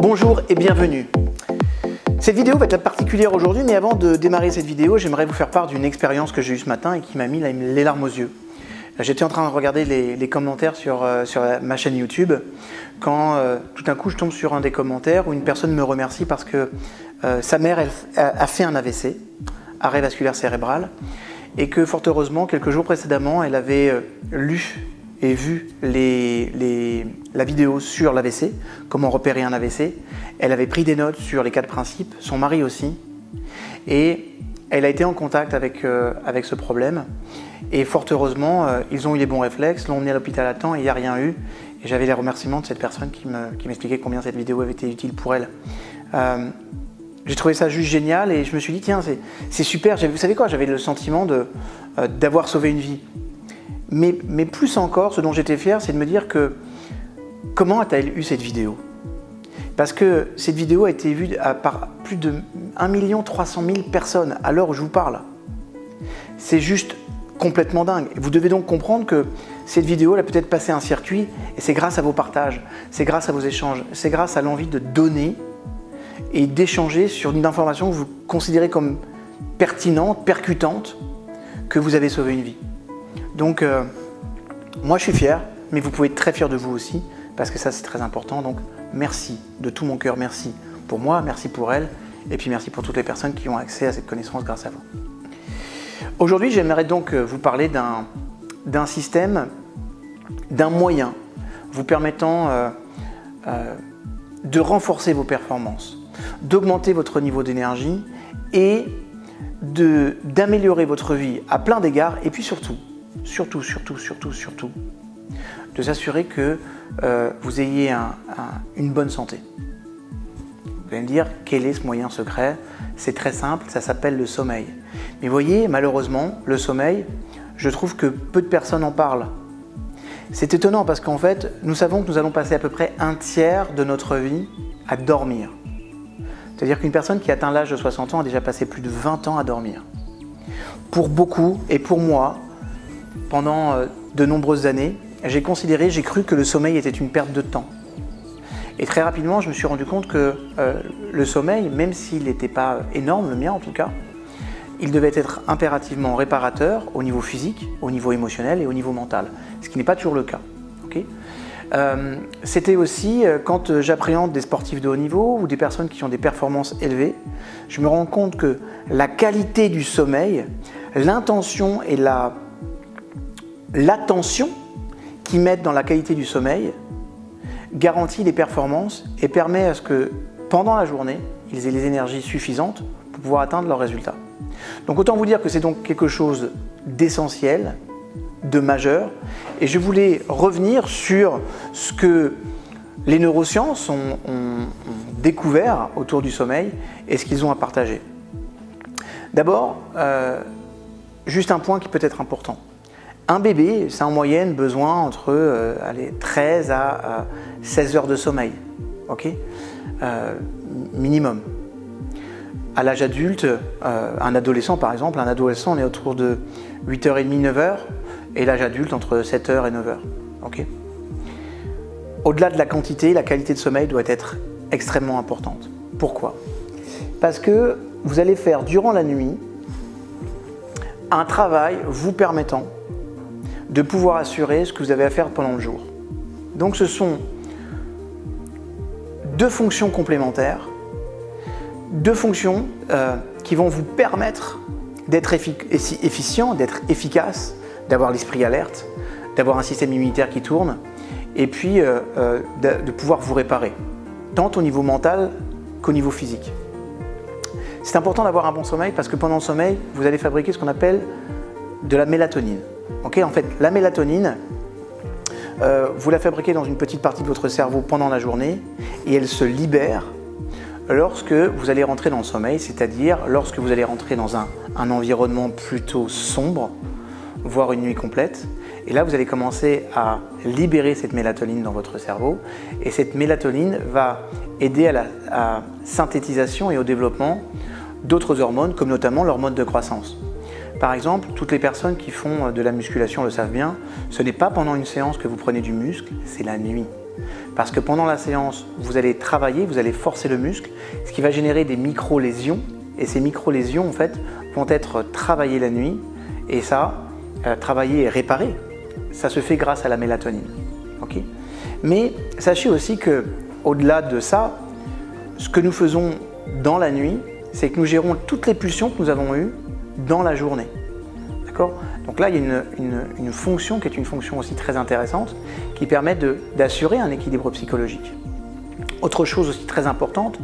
Bonjour et bienvenue. Cette vidéo va être particulière aujourd'hui, mais avant de démarrer cette vidéo, j'aimerais vous faire part d'une expérience que j'ai eue ce matin et qui m'a mis les larmes aux yeux. J'étais en train de regarder les, commentaires sur, euh, ma chaîne YouTube quand euh, tout d'un coup je tombe sur un des commentaires où une personne me remercie parce que euh, sa mère a fait un AVC, arrêt vasculaire cérébral, et que fort heureusement, quelques jours précédemment, elle avait lu et vu la vidéo sur l'AVC, comment repérer un AVC. Elle avait pris des notes sur les quatre principes, son mari aussi, et elle a été en contact avec, euh, avec ce problème. Et fort heureusement, euh, ils ont eu les bons réflexes, l'ont emmené à l'hôpital à temps il n'y a rien eu. Et j'avais les remerciements de cette personne qui m'expliquait combien cette vidéo avait été utile pour elle. Euh, j'ai trouvé ça juste génial et je me suis dit, tiens, c'est super. Vous savez quoi J'avais le sentiment d'avoir sauvé une vie. Mais, plus encore, ce dont j'étais fier, c'est de me dire que comment a-t-elle eu cette vidéo? Parce que cette vidéo a été vue par plus de 1 300 000 personnes à l'heure où je vous parle. C'est juste complètement dingue. Vous devez donc comprendre que cette vidéo, elle a peut-être passé un circuit et c'est grâce à vos partages, c'est grâce à vos échanges, c'est grâce à l'envie de donner et d'échanger sur une information que vous considérez comme pertinente, percutante, que vous avez sauvé une vie. Donc, euh, moi je suis fier, mais vous pouvez être très fier de vous aussi, parce que ça c'est très important. Donc, merci de tout mon cœur, merci pour moi, merci pour elle, et puis merci pour toutes les personnes qui ont accès à cette connaissance grâce à vous. Aujourd'hui, j'aimerais donc euh, vous parler d'un système, d'un moyen vous permettant euh, de renforcer vos performances, d'augmenter votre niveau d'énergie et d'améliorer votre vie à plein d'égards, et puis surtout surtout, surtout, surtout, surtout, de s'assurer que euh, vous ayez une bonne santé. Vous allez me dire, quel est ce moyen secret? C'est très simple, ça s'appelle le sommeil. Mais voyez, malheureusement, le sommeil, je trouve que peu de personnes en parlent. C'est étonnant parce qu'en fait, nous savons que nous allons passer à peu près un tiers de notre vie à dormir. C'est-à-dire qu'une personne qui atteint l'âge de 60 ans a déjà passé plus de 20 ans à dormir. Pour beaucoup, et pour moi, pendant euh, de nombreuses années, j'ai considéré, j'ai cru que le sommeil était une perte de temps. Et très rapidement, je me suis rendu compte que euh, le sommeil, même s'il n'était pas énorme, le mien en tout cas, il devait être impérativement réparateur au niveau physique, au niveau émotionnel et au niveau mental, ce qui n'est pas toujours le cas. Euh, c'était aussi quand j'appréhende des sportifs de haut niveau ou des personnes qui ont des performances élevées, je me rends compte que la qualité du sommeil, l'intention et la l'attention qu'ils mettent dans la qualité du sommeil garantit les performances et permet à ce que pendant la journée, ils aient les énergies suffisantes pour pouvoir atteindre leurs résultats. Donc autant vous dire que c'est donc quelque chose d'essentiel, de majeur, et je voulais revenir sur ce que les neurosciences ont, découvert autour du sommeil et ce qu'ils ont à partager. D'abord, euh, juste un point qui peut être important. Un bébé, c'est en moyenne besoin entre 13 euh, à 16 heures de sommeil, euh, Minimum. À l'âge adulte, euh, un adolescent par exemple, un adolescent on est autour de 8h30, 9h, et l'âge adulte entre 7h et 9h, ok Au-delà de la quantité, la qualité de sommeil doit être extrêmement importante. Pourquoi? Parce que vous allez faire durant la nuit un travail vous permettant de pouvoir assurer ce que vous avez à faire pendant le jour. Donc ce sont deux fonctions complémentaires, deux fonctions euh, qui vont vous permettre d'être efficient, d'être efficace, d'avoir l'esprit alerte, d'avoir un système immunitaire qui tourne, et puis euh, euh, de, pouvoir vous réparer, tant au niveau mental qu'au niveau physique. C'est important d'avoir un bon sommeil parce que pendant le sommeil, vous allez fabriquer ce qu'on appelle de la mélatonine en fait, la mélatonine, euh, vous la fabriquez dans une petite partie de votre cerveau pendant la journée et elle se libère lorsque vous allez rentrer dans le sommeil, c'est-à-dire lorsque vous allez rentrer dans un, environnement plutôt sombre, voire une nuit complète. Et là, vous allez commencer à libérer cette mélatonine dans votre cerveau. Et cette mélatonine va aider à la synthétisation et au développement d'autres hormones, comme notamment l'hormone de croissance. Par exemple, toutes les personnes qui font euh, de la musculation le savent bien, ce n'est pas pendant une séance que vous prenez du muscle, c'est la nuit. Parce que pendant la séance, vous allez travailler, vous allez forcer le muscle, ce qui va générer des micro-lésions. Et ces micro-lésions, en fait, vont être travaillées la nuit. Et ça, euh, travailler et réparer, ça se fait grâce à la mélatonine. Mais sachez aussi que, au-delà de ça, ce que nous faisons dans la nuit, c'est que nous gérons toutes les pulsions que nous avons eues dans la journée. D'accord? Donc là, il y a une, fonction qui est une fonction aussi très intéressante, qui permet d'assurer un équilibre psychologique. Autre chose aussi très importante,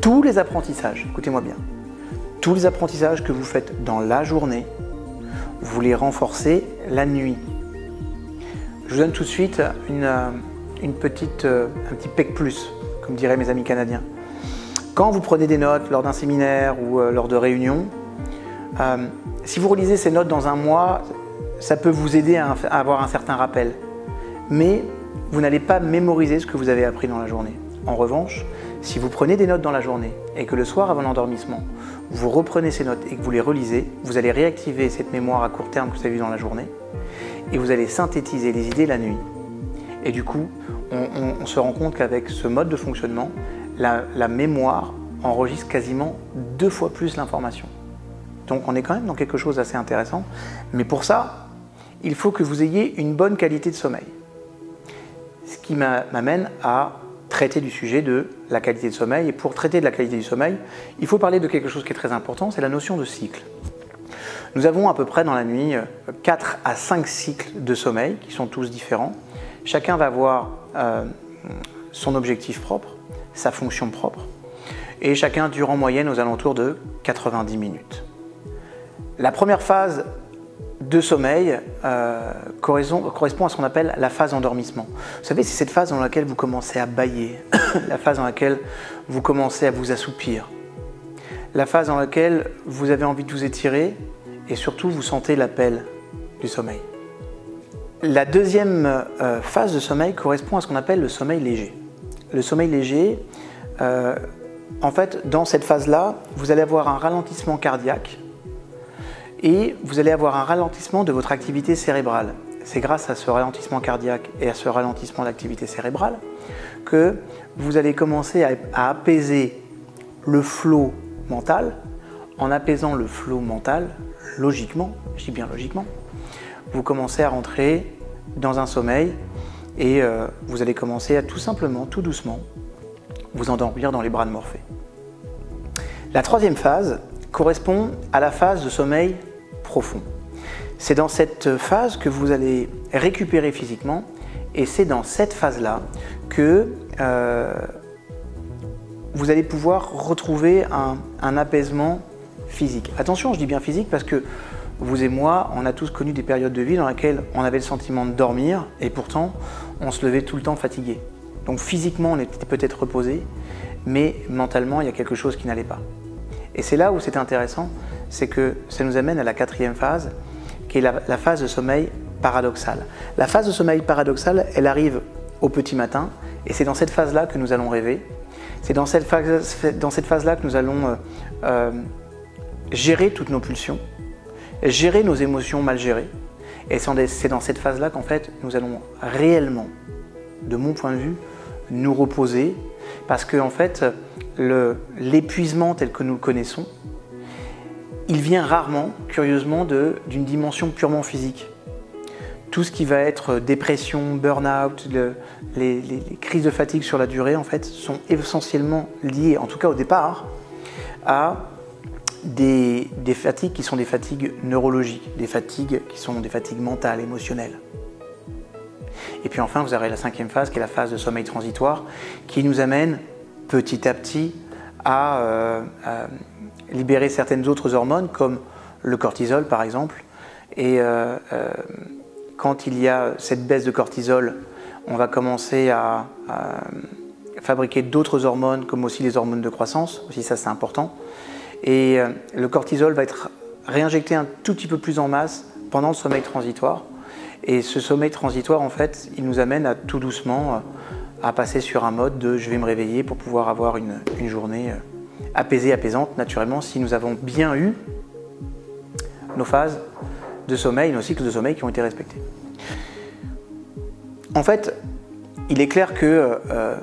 tous les apprentissages, écoutez-moi bien, tous les apprentissages que vous faites dans la journée, vous les renforcez la nuit. Je vous donne tout de suite une, petite, un petit PEC plus, comme diraient mes amis canadiens. Quand vous prenez des notes lors d'un séminaire ou euh, lors de réunions, euh, si vous relisez ces notes dans un mois, ça peut vous aider à, avoir un certain rappel. Mais vous n'allez pas mémoriser ce que vous avez appris dans la journée. En revanche, si vous prenez des notes dans la journée et que le soir avant l'endormissement, vous reprenez ces notes et que vous les relisez, vous allez réactiver cette mémoire à court terme que vous avez eue dans la journée et vous allez synthétiser les idées la nuit. Et du coup, on se rend compte qu'avec ce mode de fonctionnement, la, mémoire enregistre quasiment deux fois plus l'information. Donc on est quand même dans quelque chose d'assez intéressant. Mais pour ça, il faut que vous ayez une bonne qualité de sommeil. Ce qui m'amène à traiter du sujet de la qualité de sommeil. Et pour traiter de la qualité du sommeil, il faut parler de quelque chose qui est très important, c'est la notion de cycle. Nous avons à peu près dans la nuit 4 à 5 cycles de sommeil qui sont tous différents. Chacun va avoir euh, son objectif propre sa fonction propre, et chacun dure en moyenne aux alentours de 90 minutes. La première phase de sommeil euh, correspond, à ce qu'on appelle la phase endormissement. Vous savez, c'est cette phase dans laquelle vous commencez à bailler, la phase dans laquelle vous commencez à vous assoupir, la phase dans laquelle vous avez envie de vous étirer et surtout vous sentez l'appel du sommeil. La deuxième euh, phase de sommeil correspond à ce qu'on appelle le sommeil léger le sommeil léger, euh, en fait, dans cette phase-là, vous allez avoir un ralentissement cardiaque et vous allez avoir un ralentissement de votre activité cérébrale. C'est grâce à ce ralentissement cardiaque et à ce ralentissement d'activité cérébrale que vous allez commencer à, apaiser le flot mental. En apaisant le flot mental, logiquement, je dis bien logiquement, vous commencez à rentrer dans un sommeil et euh, vous allez commencer à tout simplement, tout doucement, vous endormir dans les bras de Morphée. La troisième phase correspond à la phase de sommeil C'est dans cette phase que vous allez récupérer physiquement et c'est dans cette phase-là que euh, vous allez pouvoir retrouver un apaisement physique. Attention, je dis bien physique parce que vous et moi, on a tous connu des périodes de vie dans lesquelles on avait le sentiment de dormir et pourtant on se levait tout le temps fatigué. Donc physiquement, on était peut-être reposé, mais mentalement, il y a quelque chose qui n'allait pas. Et c'est là où c'est intéressant, c'est que ça nous amène à la quatrième phase, qui est la, phase de sommeil paradoxal. La phase de sommeil paradoxal, elle arrive au petit matin, et c'est dans cette phase-là que nous allons rêver. C'est dans cette phase-là que nous allons euh, euh, gérer toutes nos pulsions, gérer nos émotions mal gérées. Et c'est dans cette phase-là qu'en fait, nous allons réellement, de mon point de vue, nous reposer, parce que en fait, l'épuisement tel que nous le connaissons, il vient rarement, curieusement, d'une dimension purement physique. Tout ce qui va être dépression, burn-out, les, crises de fatigue sur la durée, en fait, sont essentiellement liées, en tout cas au départ, à des, fatigues qui sont des fatigues neurologiques, des fatigues qui sont des fatigues mentales, émotionnelles. Et puis enfin, vous aurez la cinquième phase, qui est la phase de sommeil transitoire, qui nous amène petit à petit à, euh, libérer certaines autres hormones, comme le cortisol par exemple. Et euh, euh, quand il y a cette baisse de cortisol, on va commencer à fabriquer d'autres hormones, comme aussi les hormones de croissance, aussi ça c'est important. Et le cortisol va être réinjecté un tout petit peu plus en masse pendant le sommeil transitoire. Et ce sommeil transitoire, en fait, il nous amène à tout doucement à passer sur un mode de je vais me réveiller pour pouvoir avoir une, journée euh, apaisée, apaisante, naturellement, si nous avons bien eu nos phases de sommeil, nos cycles de sommeil qui ont été respectés. En fait, il est clair que euh,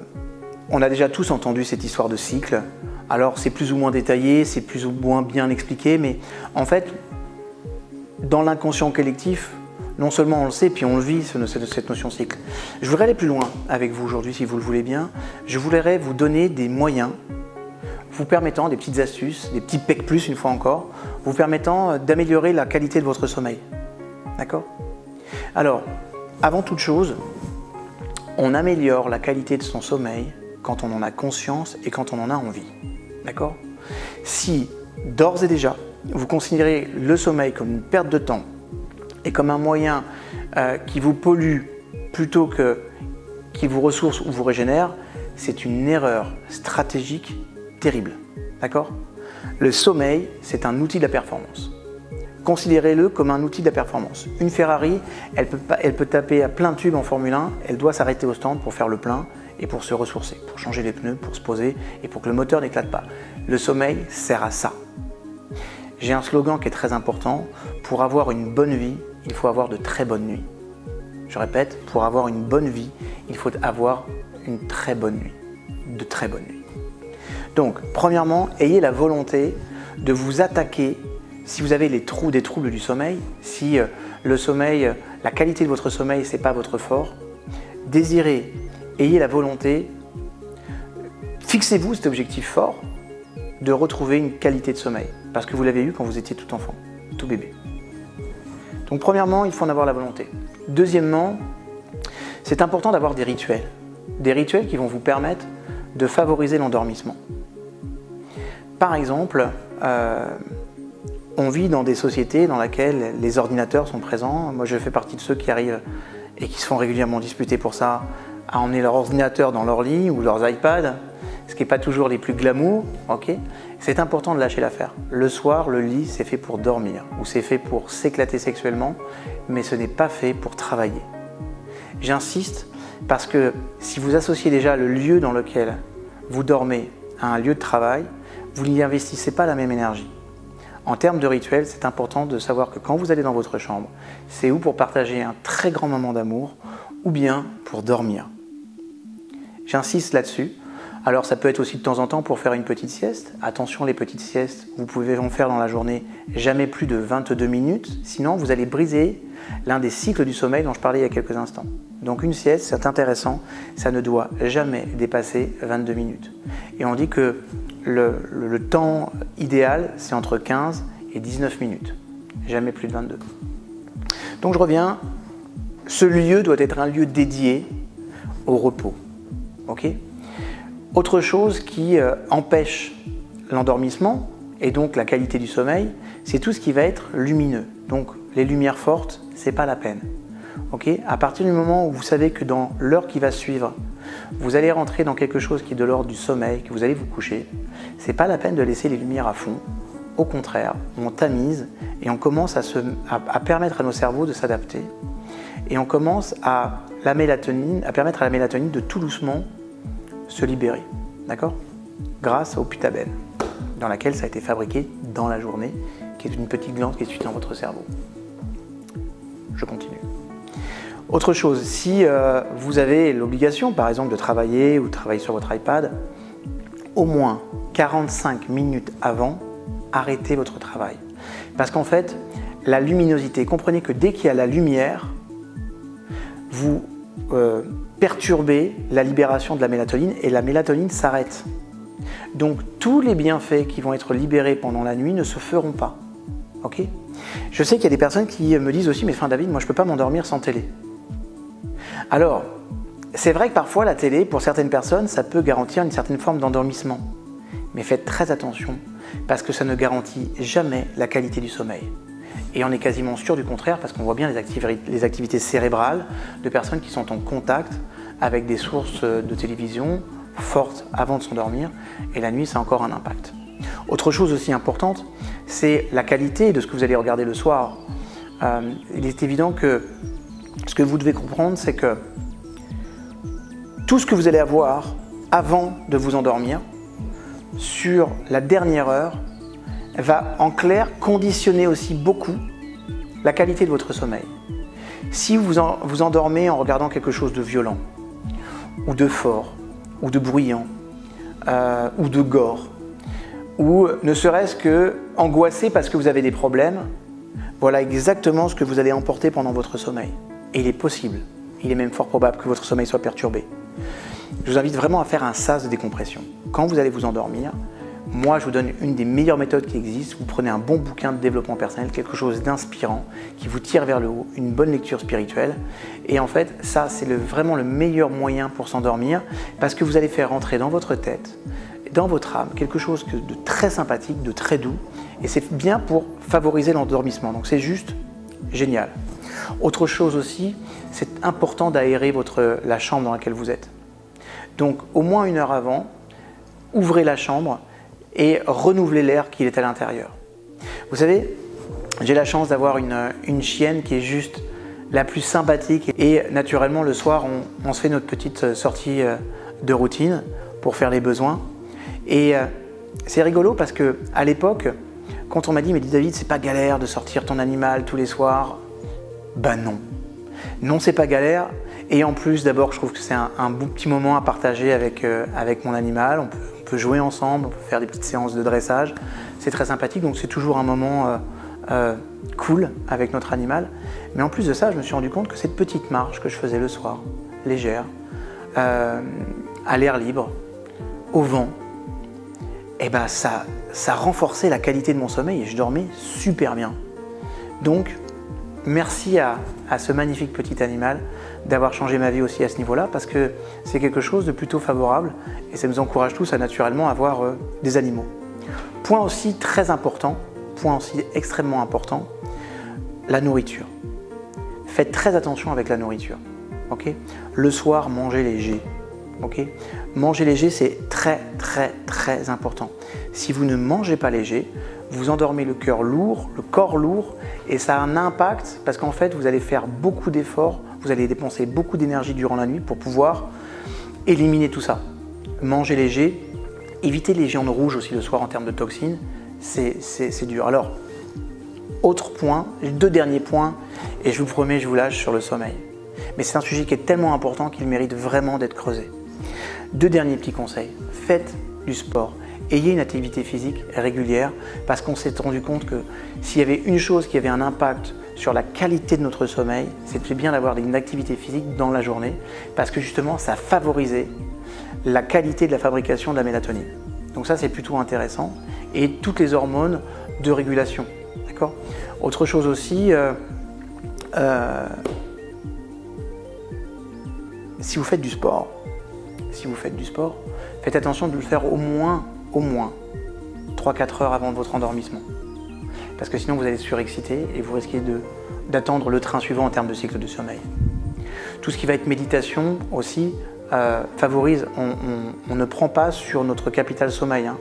on a déjà tous entendu cette histoire de cycle. Alors c'est plus ou moins détaillé, c'est plus ou moins bien expliqué, mais en fait, dans l'inconscient collectif, non seulement on le sait, puis on le vit, cette notion cycle. Je voudrais aller plus loin avec vous aujourd'hui, si vous le voulez bien. Je voudrais vous donner des moyens vous permettant, des petites astuces, des petits pecs plus une fois encore, vous permettant d'améliorer la qualité de votre sommeil. D'accord? Alors, avant toute chose, on améliore la qualité de son sommeil quand on en a conscience et quand on en a envie. D'accord? Si d'ores et déjà, vous considérez le sommeil comme une perte de temps et comme un moyen euh, qui vous pollue plutôt que qui vous ressource ou vous régénère, c'est une erreur stratégique terrible. D'accord? Le sommeil, c'est un outil de la performance. Considérez-le comme un outil de la performance. Une Ferrari, elle peut, elle peut taper à plein tube en Formule 1, elle doit s'arrêter au stand pour faire le plein et pour se ressourcer, pour changer les pneus, pour se poser et pour que le moteur n'éclate pas. Le sommeil sert à ça. J'ai un slogan qui est très important. Pour avoir une bonne vie, il faut avoir de très bonnes nuits. Je répète, pour avoir une bonne vie, il faut avoir une très bonne nuit. De très bonnes nuits. Donc, premièrement, ayez la volonté de vous attaquer si vous avez les trous des troubles du sommeil, si euh, le sommeil, la qualité de votre sommeil, c'est pas votre fort, désirez, ayez la volonté, fixez-vous cet objectif fort de retrouver une qualité de sommeil, parce que vous l'avez eu quand vous étiez tout enfant, tout bébé. Donc premièrement, il faut en avoir la volonté. Deuxièmement, c'est important d'avoir des rituels, des rituels qui vont vous permettre de favoriser l'endormissement. Par exemple, euh, on vit dans des sociétés dans lesquelles les ordinateurs sont présents. Moi, je fais partie de ceux qui arrivent et qui se font régulièrement disputer pour ça, à emmener leur ordinateur dans leur lit ou leurs iPads, qui n'est pas toujours les plus glamour. ok c'est important de lâcher l'affaire. Le soir, le lit, c'est fait pour dormir ou c'est fait pour s'éclater sexuellement, mais ce n'est pas fait pour travailler. J'insiste parce que si vous associez déjà le lieu dans lequel vous dormez à un lieu de travail, vous n'y investissez pas la même énergie. En termes de rituel, c'est important de savoir que quand vous allez dans votre chambre, c'est ou pour partager un très grand moment d'amour, ou bien pour dormir. J'insiste là-dessus. Alors ça peut être aussi de temps en temps pour faire une petite sieste. Attention les petites siestes, vous pouvez en faire dans la journée jamais plus de 22 minutes, sinon vous allez briser l'un des cycles du sommeil dont je parlais il y a quelques instants. Donc une sieste, c'est intéressant, ça ne doit jamais dépasser 22 minutes. Et on dit que le, temps idéal, c'est entre 15 et 19 minutes, jamais plus de 22. Donc je reviens, ce lieu doit être un lieu dédié au repos. ok? Autre chose qui euh, empêche l'endormissement et donc la qualité du sommeil, c'est tout ce qui va être lumineux. Donc les lumières fortes, c'est pas la peine. ok? À partir du moment où vous savez que dans l'heure qui va suivre, vous allez rentrer dans quelque chose qui est de l'ordre du sommeil, que vous allez vous coucher, c'est pas la peine de laisser les lumières à fond. Au contraire, on tamise et on commence à, à, permettre à nos cerveaux de s'adapter. Et on commence à, la mélatonine, à permettre à la mélatonine de tout doucement se libérer. D'accord? Grâce au putabène, dans laquelle ça a été fabriqué dans la journée, qui est une petite glande qui est située dans votre cerveau. Je continue. Autre chose, si euh, vous avez l'obligation, par exemple, de travailler ou de travailler sur votre iPad, au moins 45 minutes avant, arrêtez votre travail. Parce qu'en fait, la luminosité, comprenez que dès qu'il y a la lumière, vous euh, perturbez la libération de la mélatonine et la mélatonine s'arrête. Donc tous les bienfaits qui vont être libérés pendant la nuit ne se feront pas. Ok? Je sais qu'il y a des personnes qui me disent aussi, mais fin David, moi je ne peux pas m'endormir sans télé. Alors, c'est vrai que parfois la télé, pour certaines personnes, ça peut garantir une certaine forme d'endormissement. Mais faites très attention, parce que ça ne garantit jamais la qualité du sommeil. Et on est quasiment sûr du contraire, parce qu'on voit bien les, activités cérébrales de personnes qui sont en contact avec des sources de télévision fortes avant de s'endormir, et la nuit, ça a encore un impact. Autre chose aussi importante, c'est la qualité de ce que vous allez regarder le soir. Euh, il est évident que ce que vous devez comprendre, c'est que tout ce que vous allez avoir avant de vous endormir, sur la dernière heure, va en clair conditionner aussi beaucoup la qualité de votre sommeil. Si vous vous endormez en regardant quelque chose de violent, ou de fort, ou de bruyant, euh, ou de gore, ou ne serait-ce que angoissé parce que vous avez des problèmes, voilà exactement ce que vous allez emporter pendant votre sommeil. Et il est possible, il est même fort probable que votre sommeil soit perturbé. Je vous invite vraiment à faire un sas de décompression. Quand vous allez vous endormir, moi, je vous donne une des meilleures méthodes qui existent. Vous prenez un bon bouquin de développement personnel, quelque chose d'inspirant, qui vous tire vers le haut, une bonne lecture spirituelle. Et en fait, ça, c'est vraiment le meilleur moyen pour s'endormir, parce que vous allez faire rentrer dans votre tête, dans votre âme, quelque chose de très sympathique, de très doux. Et c'est bien pour favoriser l'endormissement. Donc c'est juste génial. Autre chose aussi, c'est important d'aérer la chambre dans laquelle vous êtes. Donc au moins une heure avant, ouvrez la chambre et renouveler l'air qu'il est à l'intérieur. Vous savez, j'ai la chance d'avoir une, chienne qui est juste la plus sympathique et naturellement le soir on, se fait notre petite sortie euh, de routine pour faire les besoins. Et euh, c'est rigolo parce que à l'époque quand on m'a dit mais dis David c'est pas galère de sortir ton animal tous les soirs? Ben non. Non c'est pas galère. Et en plus d'abord je trouve que c'est un, bon petit moment à partager avec, euh, avec mon animal peut jouer ensemble, on peut faire des petites séances de dressage. C'est très sympathique, donc c'est toujours un moment euh, euh, cool avec notre animal. Mais en plus de ça, je me suis rendu compte que cette petite marche que je faisais le soir, légère, euh, à l'air libre, au vent, eh ben ça, ça renforçait la qualité de mon sommeil et je dormais super bien. Donc, merci à, à ce magnifique petit animal d'avoir changé ma vie aussi à ce niveau-là, parce que c'est quelque chose de plutôt favorable et ça nous encourage tous à naturellement avoir euh, des animaux. Point aussi très important, point aussi extrêmement important, la nourriture. Faites très attention avec la nourriture. ok? Le soir, mangez léger. ok? Manger léger, c'est très très très important. Si vous ne mangez pas léger, vous endormez le cœur lourd, le corps lourd, et ça a un impact parce qu'en fait, vous allez faire beaucoup d'efforts vous allez dépenser beaucoup d'énergie durant la nuit pour pouvoir éliminer tout ça. Manger léger, éviter les viandes rouges aussi le soir en termes de toxines, c'est dur. Alors, autre point, deux derniers points, et je vous promets, je vous lâche sur le sommeil. Mais c'est un sujet qui est tellement important qu'il mérite vraiment d'être creusé. Deux derniers petits conseils. Faites du sport. Ayez une activité physique régulière parce qu'on s'est rendu compte que s'il y avait une chose qui avait un impact sur la qualité de notre sommeil, c'était bien d'avoir une activité physique dans la journée parce que justement ça favorisait la qualité de la fabrication de la mélatonine. Donc ça c'est plutôt intéressant et toutes les hormones de régulation. D'accord? Autre chose aussi, euh, euh, si vous faites du sport, si vous faites du sport, faites attention de le faire au moins, au moins 3-4 heures avant votre endormissement parce que sinon vous allez surexciter et vous risquez d'attendre le train suivant en termes de cycle de sommeil. Tout ce qui va être méditation aussi euh, favorise, on, ne prend pas sur notre capital sommeil. Hein.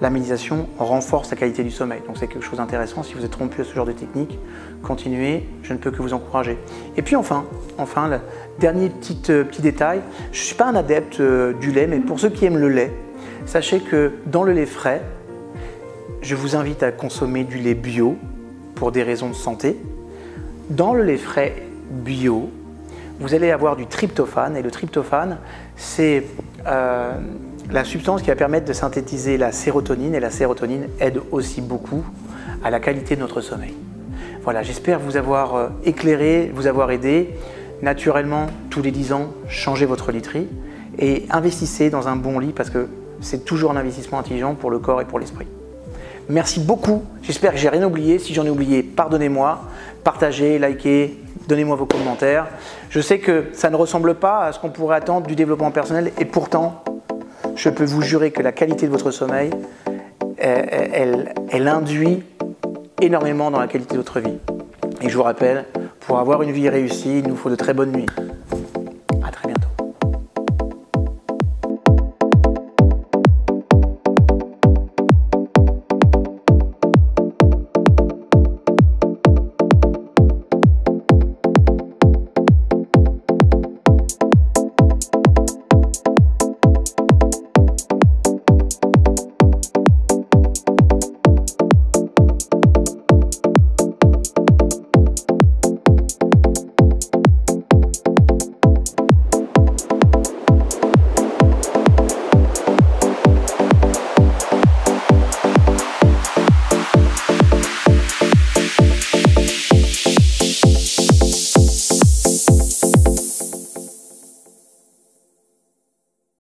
La méditation renforce la qualité du sommeil, donc c'est quelque chose d'intéressant. Si vous êtes rompu à ce genre de technique, continuez, je ne peux que vous encourager. Et puis enfin, enfin, le dernier petit, euh, petit détail, je ne suis pas un adepte euh, du lait, mais pour ceux qui aiment le lait, sachez que dans le lait frais, je vous invite à consommer du lait bio pour des raisons de santé. Dans le lait frais bio, vous allez avoir du tryptophane et le tryptophane, c'est euh, la substance qui va permettre de synthétiser la sérotonine et la sérotonine aide aussi beaucoup à la qualité de notre sommeil. Voilà, j'espère vous avoir euh, éclairé, vous avoir aidé. Naturellement, tous les 10 ans, changez votre literie et investissez dans un bon lit parce que c'est toujours un investissement intelligent pour le corps et pour l'esprit. Merci beaucoup. J'espère que j'ai rien oublié. Si j'en ai oublié, pardonnez-moi. Partagez, likez, donnez-moi vos commentaires. Je sais que ça ne ressemble pas à ce qu'on pourrait attendre du développement personnel et pourtant, je peux vous jurer que la qualité de votre sommeil, elle, elle induit énormément dans la qualité de votre vie. Et je vous rappelle, pour avoir une vie réussie, il nous faut de très bonnes nuits.